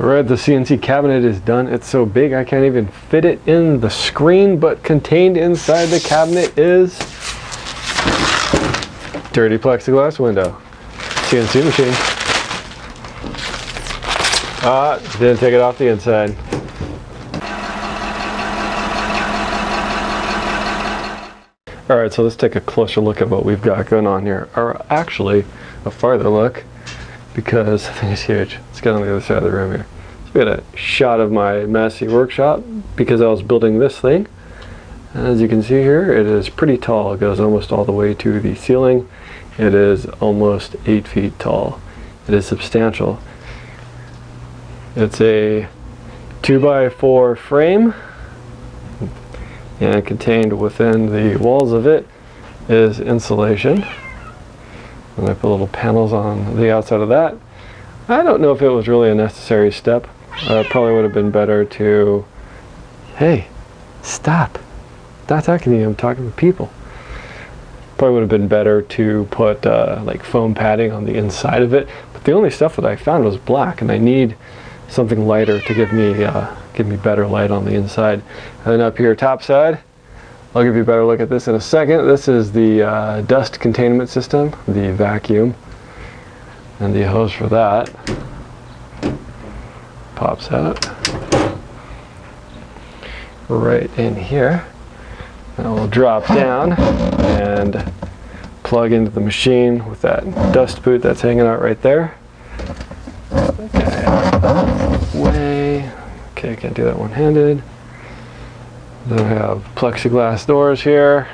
Alright, the CNC cabinet is done. It's so big I can't even fit it in the screen, but contained inside the cabinet is dirty plexiglass window. CNC machine. Ah, didn't take it off the inside. Alright, so let's take a closer look at what we've got going on here. Or actually, a farther look, because the thing is huge. Let's get on the other side of the room here. So we got a shot of my messy workshop because I was building this thing. As you can see here, it is pretty tall. It goes almost all the way to the ceiling. It is almost 8 feet tall. It is substantial. It's a two by four frame and contained within the walls of it is insulation. And I put little panels on the outside of that. I don't know if it was really a necessary step. Uh, probably would have been better to, hey, stop. Not talking to you, I'm talking to people. Probably would have been better to put uh, like foam padding on the inside of it. But the only stuff that I found was black and I need something lighter to give me uh, give me better light on the inside. And then up here top side, I'll give you a better look at this in a second. This is the uh, dust containment system, the vacuum, and the hose for that pops out right in here. And we'll drop down and plug into the machine with that dust boot that's hanging out right there. Okay, way. Okay, I can't do that one-handed. Then we have plexiglass doors here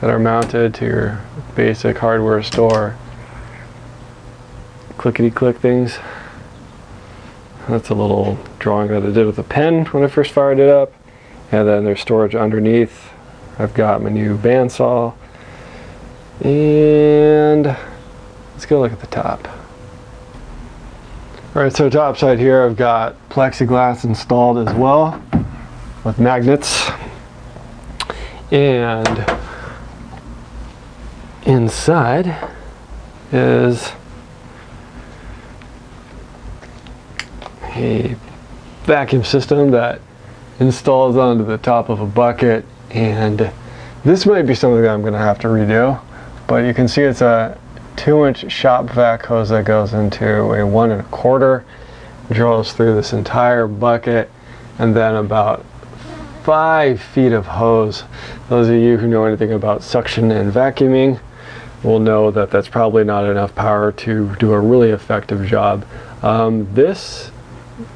that are mounted to your basic hardware store clickety click things. That's a little drawing that I did with a pen when I first fired it up. And then there's storage underneath. I've got my new bandsaw. And let's go look at the top. All right, so top side here, I've got plexiglass installed as well with magnets. And inside is a vacuum system that installs onto the top of a bucket and this might be something that I'm going to have to redo but you can see it's a two inch shop vac hose that goes into a one and a quarter draws through this entire bucket and then about five feet of hose those of you who know anything about suction and vacuuming will know that that's probably not enough power to do a really effective job um, this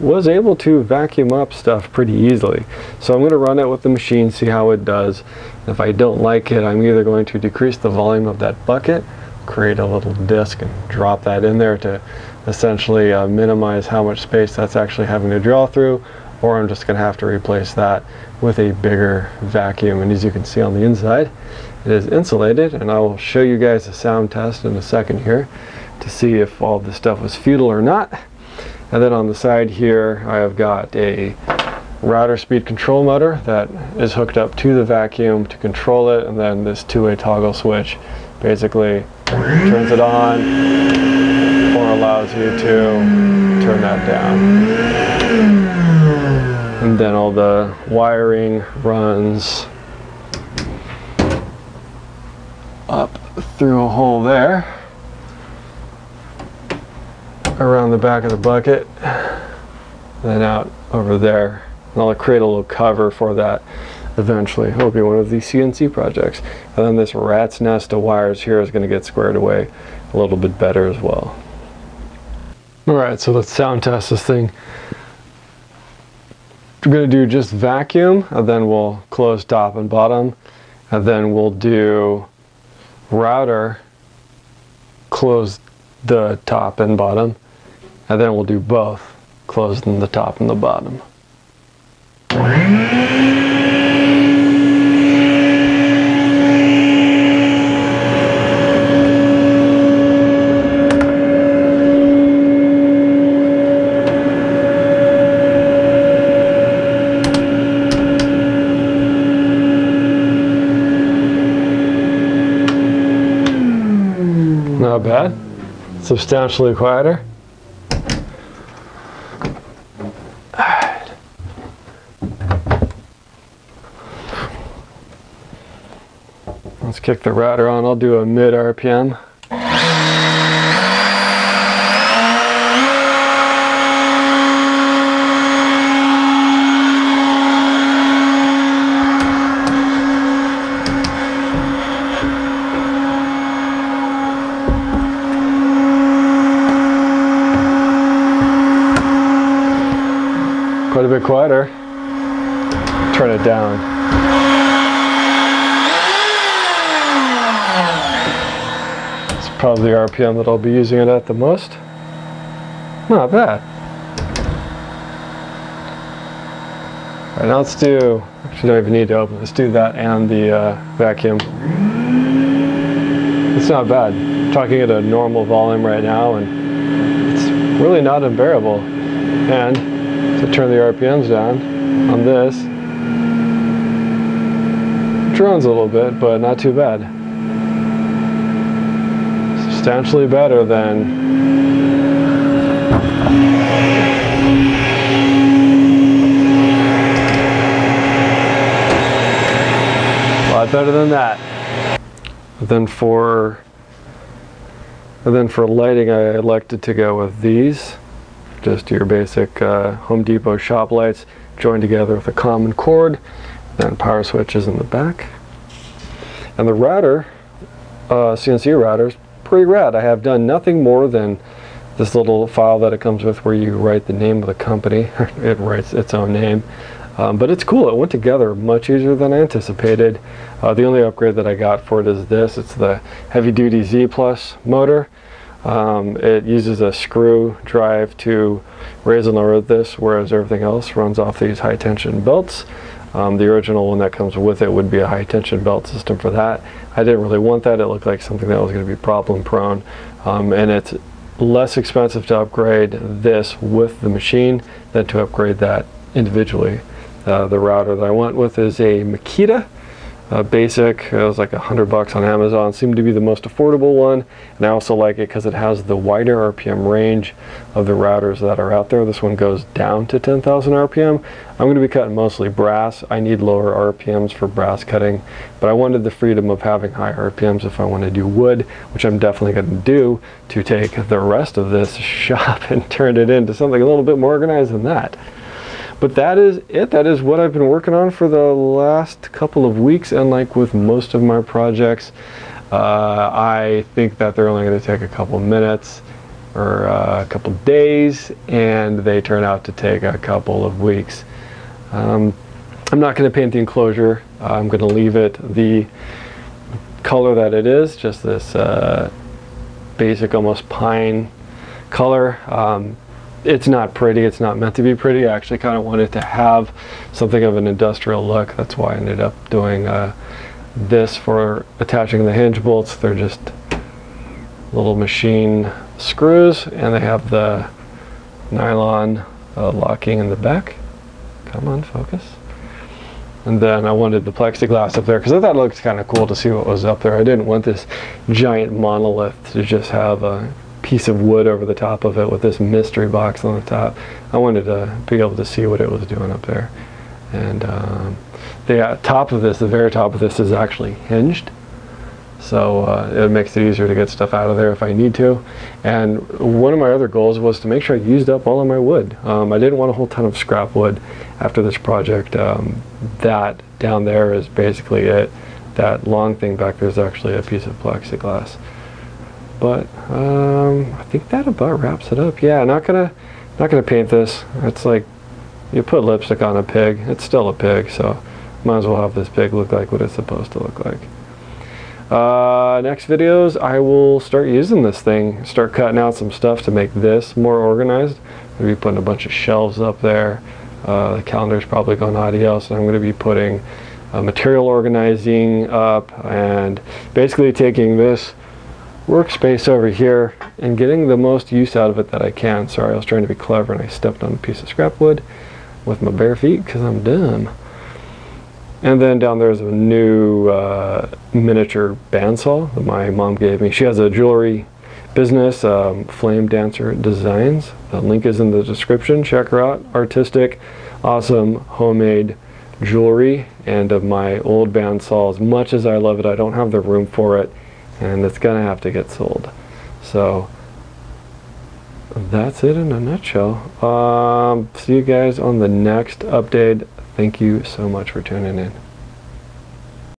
was able to vacuum up stuff pretty easily. So I'm going to run it with the machine, see how it does. If I don't like it, I'm either going to decrease the volume of that bucket, create a little disc and drop that in there to essentially uh, minimize how much space that's actually having to draw through, or I'm just going to have to replace that with a bigger vacuum. And as you can see on the inside, it is insulated, and I will show you guys a sound test in a second here to see if all this stuff was futile or not. And then on the side here, I have got a router speed control motor that is hooked up to the vacuum to control it. And then this two-way toggle switch basically turns it on or allows you to turn that down. And then all the wiring runs up through a hole there around the back of the bucket, then out over there. And I'll create a little cover for that eventually. It'll be one of these CNC projects. And then this rat's nest of wires here is going to get squared away a little bit better as well. Alright, so let's sound test this thing. We're going to do just vacuum, and then we'll close top and bottom, and then we'll do router, close the top and bottom, and then we'll do both, closing the top and the bottom. not bad. Substantially quieter. Let's kick the router on. I'll do a mid RPM. Quite a bit quieter. Turn it down. It's probably the RPM that I'll be using it at the most. Not bad. All right, now let's do, actually don't even need to open, let's do that and the uh, vacuum. It's not bad. I'm talking at a normal volume right now and it's really not unbearable. And to turn the RPMs down on this, drones a little bit, but not too bad. Substantially better than a lot better than that. Then for then for lighting, I elected to go with these just your basic uh, Home Depot shop lights joined together with a common cord, then power switches in the back. And the router, uh, CNC router, is pretty rad. I have done nothing more than this little file that it comes with where you write the name of the company. it writes its own name. Um, but it's cool. It went together much easier than I anticipated. Uh, the only upgrade that I got for it is this. It's the heavy duty Z Plus motor. Um, it uses a screw drive to raise and lower this, whereas everything else runs off these high tension belts. Um, the original one that comes with it would be a high tension belt system for that. I didn't really want that. It looked like something that was going to be problem prone. Um, and it's less expensive to upgrade this with the machine than to upgrade that individually. Uh, the router that I went with is a Makita uh, basic. It was like a hundred bucks on Amazon. Seemed to be the most affordable one, and I also like it because it has the wider RPM range of the routers that are out there. This one goes down to 10,000 RPM. I'm going to be cutting mostly brass. I need lower RPMs for brass cutting, but I wanted the freedom of having high RPMs if I want to do wood, which I'm definitely going to do to take the rest of this shop and turn it into something a little bit more organized than that but that is it. That is what I've been working on for the last couple of weeks. And like with most of my projects uh, I think that they're only going to take a couple minutes or uh, a couple days and they turn out to take a couple of weeks. Um, I'm not going to paint the enclosure. I'm going to leave it the color that it is just this uh, basic almost pine color. Um, it's not pretty. It's not meant to be pretty. I actually kind of wanted to have something of an industrial look. That's why I ended up doing uh, this for attaching the hinge bolts. They're just little machine screws and they have the nylon uh, locking in the back. Come on, focus. And then I wanted the plexiglass up there because I thought it looked kind of cool to see what was up there. I didn't want this giant monolith to just have a piece of wood over the top of it with this mystery box on the top. I wanted to be able to see what it was doing up there. And um, the uh, top of this, the very top of this is actually hinged. So uh, it makes it easier to get stuff out of there if I need to. And one of my other goals was to make sure I used up all of my wood. Um, I didn't want a whole ton of scrap wood after this project. Um, that down there is basically it. That long thing back there is actually a piece of plexiglass. But um, I think that about wraps it up. Yeah, not gonna not gonna paint this. It's like you put lipstick on a pig. It's still a pig, so might as well have this pig look like what it's supposed to look like. Uh, next videos, I will start using this thing, start cutting out some stuff to make this more organized. I'm to be putting a bunch of shelves up there. Uh, the calendar's probably going adios, and I'm going to be putting uh, material organizing up and basically taking this workspace over here and getting the most use out of it that I can. Sorry, I was trying to be clever and I stepped on a piece of scrap wood with my bare feet because I'm dumb. And then down there's a new uh, miniature bandsaw that my mom gave me. She has a jewelry business, um, Flame Dancer Designs. The link is in the description. Check her out. Artistic, awesome, homemade jewelry and of my old bandsaw. As much as I love it, I don't have the room for it, and it's gonna have to get sold. So that's it in a nutshell. Um, see you guys on the next update. Thank you so much for tuning in.